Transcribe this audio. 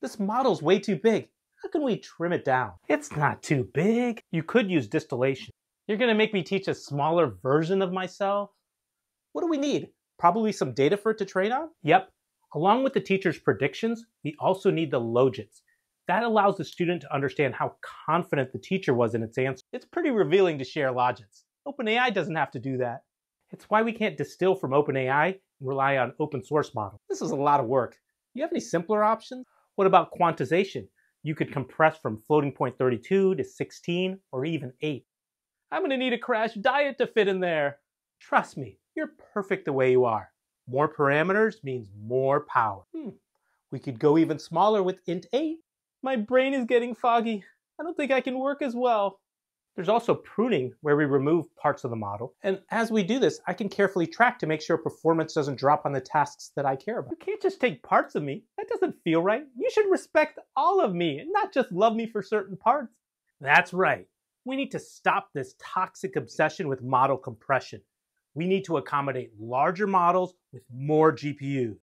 This model's way too big. How can we trim it down? It's not too big. You could use distillation. You're gonna make me teach a smaller version of myself? What do we need? Probably some data for it to train on? Yep. Along with the teacher's predictions, we also need the logits. That allows the student to understand how confident the teacher was in its answer. It's pretty revealing to share logits. OpenAI doesn't have to do that. It's why we can't distill from OpenAI and rely on open source models. This is a lot of work. Do you have any simpler options? What about quantization? You could compress from floating point 32 to 16 or even 8. I'm gonna need a crash diet to fit in there. Trust me, you're perfect the way you are. More parameters means more power. Hmm. We could go even smaller with int 8. My brain is getting foggy. I don't think I can work as well. There's also pruning where we remove parts of the model. And as we do this, I can carefully track to make sure performance doesn't drop on the tasks that I care about. You can't just take parts of me. That doesn't feel right. You should respect all of me and not just love me for certain parts. That's right. We need to stop this toxic obsession with model compression. We need to accommodate larger models with more GPUs.